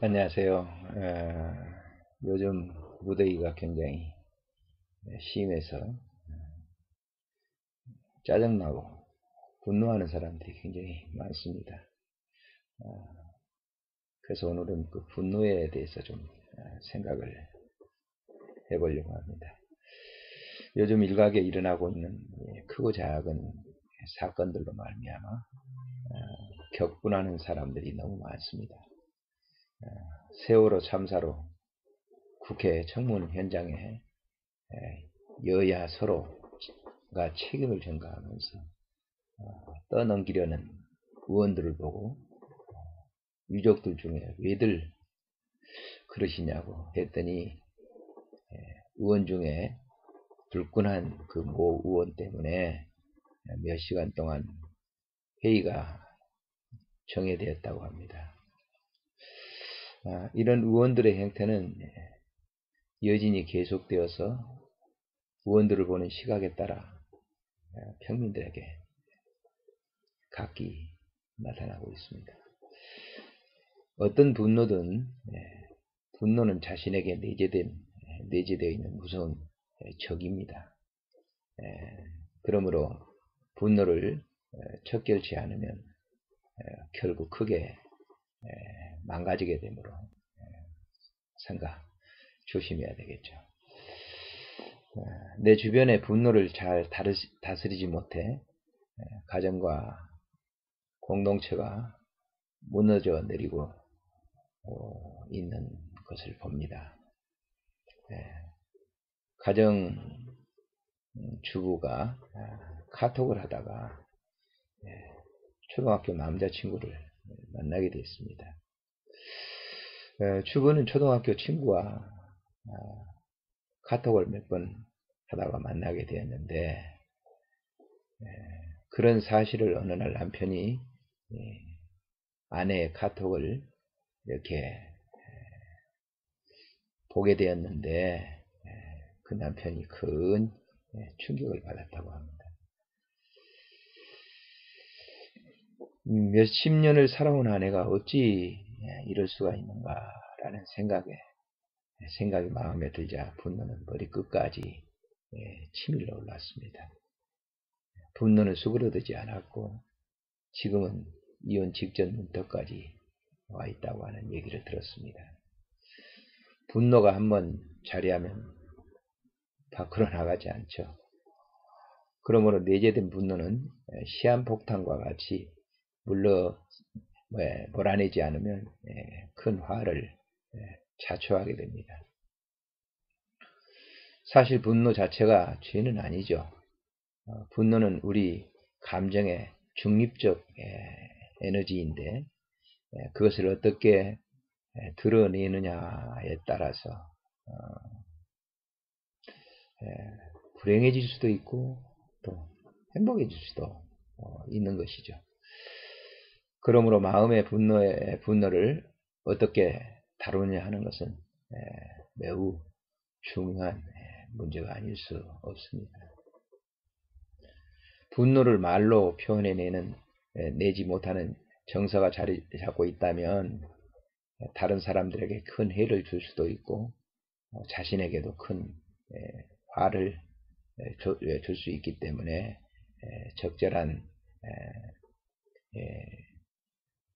안녕하세요. 어, 요즘 무더위가 굉장히 심해서 짜증나고 분노하는 사람들이 굉장히 많습니다. 어, 그래서 오늘은 그 분노에 대해서 좀 어, 생각을 해보려고 합니다. 요즘 일각에 일어나고 있는 크고 작은 사건들로 말미암아 격분하는 사람들이 너무 많습니다. 세월호 참사로 국회 청문 현장에 여야 서로가 책임을 전가하면서 어, 떠넘기려는 의원들을 보고 어, 유족들 중에 왜들 그러시냐고 했더니 의원 중에 불끈한 그 모 의원 때문에 몇 시간 동안 회의가 정해되었다고 합니다. 아, 이런 의원들의 행태는 여진이 계속되어서 의원들을 보는 시각에 따라 아, 평민들에게 각기 나타나고 있습니다. 어떤 분노든 예, 분노는 자신에게 내재된 내재되어 있는 무서운 적입니다. 예, 그러므로 분노를 척결치 않으면 결국 크게 망가지게 되므로 생각 조심해야 되겠죠. 내 주변의 분노를 잘 다스리지 못해 가정과 공동체가 무너져 내리고 어, 있는 것을 봅니다. 가정 음, 주부가 아, 카톡을 하다가 초등학교 남자친구를 만나게 됐습니다. 주부는 초등학교 친구와 아, 카톡을 몇 번 하다가 만나게 되었는데 그런 사실을 어느 날 남편이 아내의 카톡을 이렇게 보게 되었는데 그 남편이 큰 충격을 받았다고 합니다. 몇십 년을 살아온 아내가 어찌 이럴 수가 있는가라는 생각에 생각이 마음에 들자 분노는 머리 끝까지 치밀러 올랐습니다. 분노는 수그러들지 않았고 지금은 이혼 직전 문턱까지 와 있다고 하는 얘기를 들었습니다. 분노가 한번 자리하면 밖으로 나가지 않죠. 그러므로 내재된 분노는 시한폭탄과 같이 물러 몰아내지 않으면 예, 큰 화를 예, 자초하게 됩니다. 사실 분노 자체가 죄는 아니죠. 어, 분노는 우리 감정의 중립적 예, 에너지인데 그것을 어떻게 드러내느냐에 따라서 어, 불행해질 수도 있고 또 행복해질 수도 어, 있는 것이죠. 그러므로 마음의 분노의 분노를 어떻게 다루냐 하는 것은 매우 중요한 문제가 아닐 수 없습니다. 분노를 말로 표현해내는 내지 못하는 정서가 자리 잡고 있다면 다른 사람들에게 큰 해를 줄 수도 있고 어, 자신에게도 큰 화를 줄 수 있기 때문에 적절한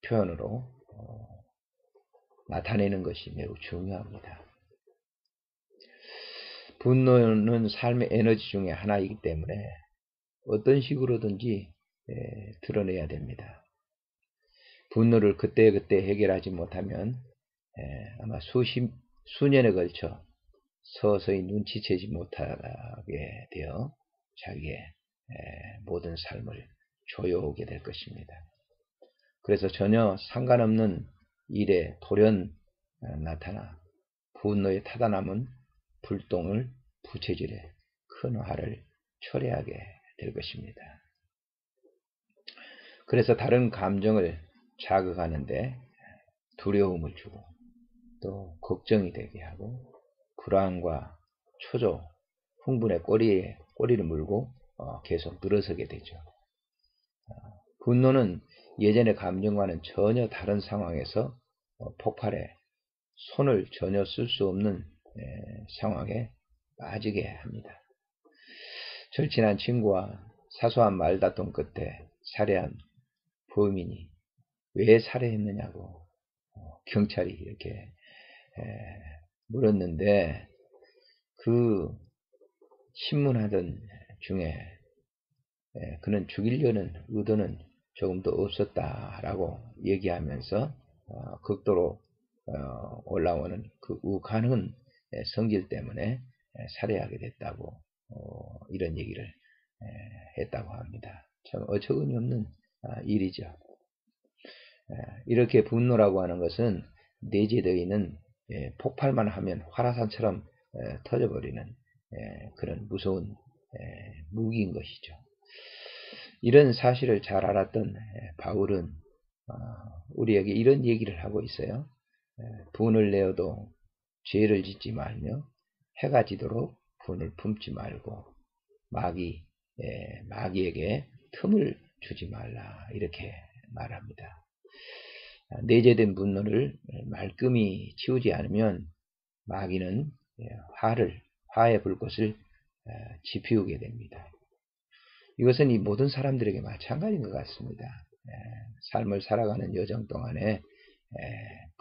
표현으로 어, 나타내는 것이 매우 중요합니다. 분노는 삶의 에너지 중에 하나이기 때문에 어떤 식으로든지 에, 드러내야 됩니다. 분노를 그때그때 해결하지 못하면 에, 아마 수십, 수년에 걸쳐 서서히 눈치채지 못하게 되어 자기의 에, 모든 삶을 조여오게 될 것입니다. 그래서 전혀 상관없는 일에 돌연 어, 나타나 분노에 타다 남은 불똥을 부채질해 큰 화를 초래하게 될 것입니다. 그래서 다른 감정을 자극하는데 두려움을 주고 또 걱정이 되게 하고 불안과 초조, 흥분의 꼬리에 꼬리를 물고 어, 계속 늘어서게 되죠. 어, 분노는 예전의 감정과는 전혀 다른 상황에서 어, 폭발해 손을 전혀 쓸 수 없는 예, 상황에 빠지게 합니다. 절친한 친구와 사소한 말다툼 끝에 살해한 범인이 왜 살해했느냐고 어, 경찰이 이렇게 물었는데 그 신문하던 중에 그는 죽이려는 의도는 조금도 없었다라고 얘기하면서 어, 극도로 어, 올라오는 그 우간은 성질 때문에 살해하게 됐다고 어, 이런 얘기를 했다고 합니다. 참 어처구니 없는 아, 일이죠. 이렇게 분노라고 하는 것은 내재되어 있는 폭발만 하면 화라산처럼 터져버리는 그런 무서운 무기인 것이죠. 이런 사실을 잘 알았던 바울은 어, 우리에게 이런 얘기를 하고 있어요. 분을 내어도 죄를 짓지 말며 해가 지도록 분을 품지 말고 마귀 마귀에게 틈을 주지 말라 이렇게 말합니다. 내재된 분노를 말끔히 치우지 않으면 마귀는 화를 화의 불꽃을 지피우게 됩니다. 이것은 이 모든 사람들에게 마찬가지인 것 같습니다. 삶을 살아가는 여정 동안에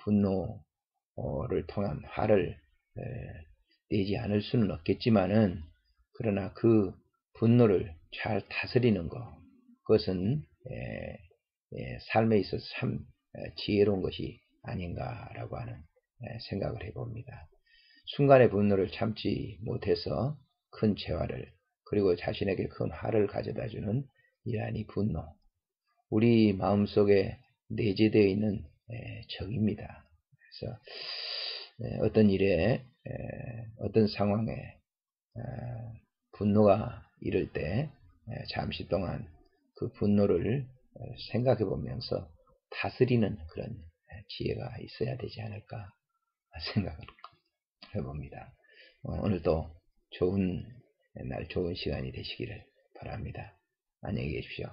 분노를 통한 화를 내지 않을 수는 없겠지만은 그러나 그 분노를 잘 다스리는 것 그것은 삶에 있어서 참 지혜로운 것이 아닌가라고 하는 생각을 해봅니다. 순간의 분노를 참지 못해서 큰 재화를 그리고 자신에게 큰 화를 가져다주는 이러한 분노 우리 마음속에 내재되어 있는 적입니다. 그래서 어떤 일에 어떤 상황에 분노가 이럴 때 잠시 동안 그 분노를 생각해 보면서 다스리는 그런 지혜가 있어야 되지 않을까 생각을 해봅니다. 어, 오늘도 좋은 날 좋은 시간이 되시기를 바랍니다. 안녕히 계십시오.